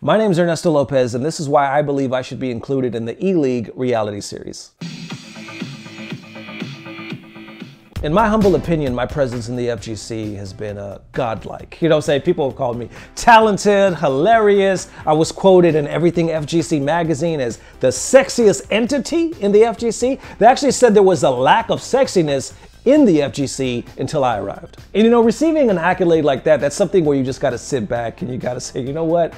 My name is Ernesto Lopez, and this is why I believe I should be included in the E League reality series. In my humble opinion, my presence in the FGC has been uh, godlike. You know saying? People have called me talented, hilarious. I was quoted in Everything FGC magazine as the sexiest entity in the FGC. They actually said there was a lack of sexiness in the FGC until I arrived. And you know, receiving an accolade like that, that's something where you just gotta sit back and you gotta say, you know what?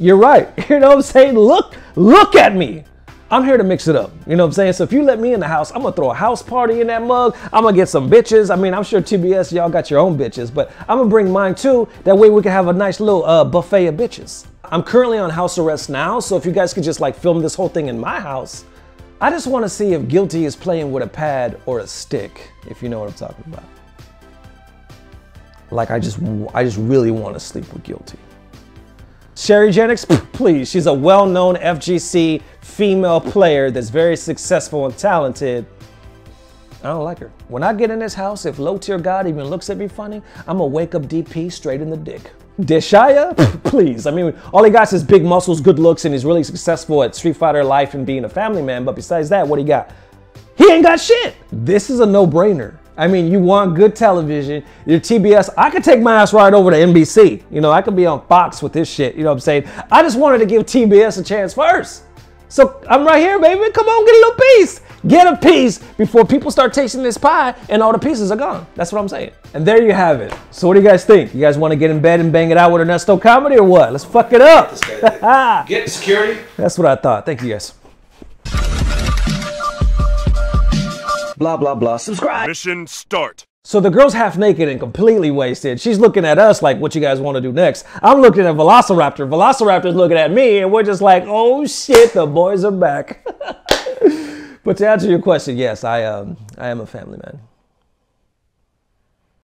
You're right. You know what I'm saying? Look, look at me. I'm here to mix it up. You know what I'm saying? So if you let me in the house, I'm gonna throw a house party in that mug. I'm gonna get some bitches. I mean, I'm sure TBS, y'all got your own bitches, but I'm gonna bring mine too. That way we can have a nice little uh, buffet of bitches. I'm currently on house arrest now, so if you guys could just like film this whole thing in my house, I just wanna see if Guilty is playing with a pad or a stick, if you know what I'm talking about. Like I just, I just really wanna sleep with Guilty. Sherry Jennings, please. She's a well-known FGC female player that's very successful and talented. I don't like her. When I get in this house, if low tier God even looks at me funny, I'm gonna wake up DP straight in the dick. Deshaya, please. I mean, all he got is big muscles, good looks, and he's really successful at Street Fighter life and being a family man. But besides that, what he got? He ain't got shit. This is a no-brainer. I mean, you want good television, your TBS. I could take my ass right over to NBC. You know, I could be on Fox with this shit. You know what I'm saying? I just wanted to give TBS a chance first. So I'm right here, baby. Come on, get a little piece. Get a piece before people start tasting this pie and all the pieces are gone. That's what I'm saying. And there you have it. So what do you guys think? You guys want to get in bed and bang it out with Ernesto comedy or what? Let's fuck it up. Get security. That's what I thought. Thank you guys. Blah blah blah. Subscribe. Mission start. So the girl's half naked and completely wasted. She's looking at us like, what you guys want to do next? I'm looking at Velociraptor. Velociraptor's looking at me, and we're just like, oh shit, the boys are back. but to answer your question, yes, I um, I am a family man.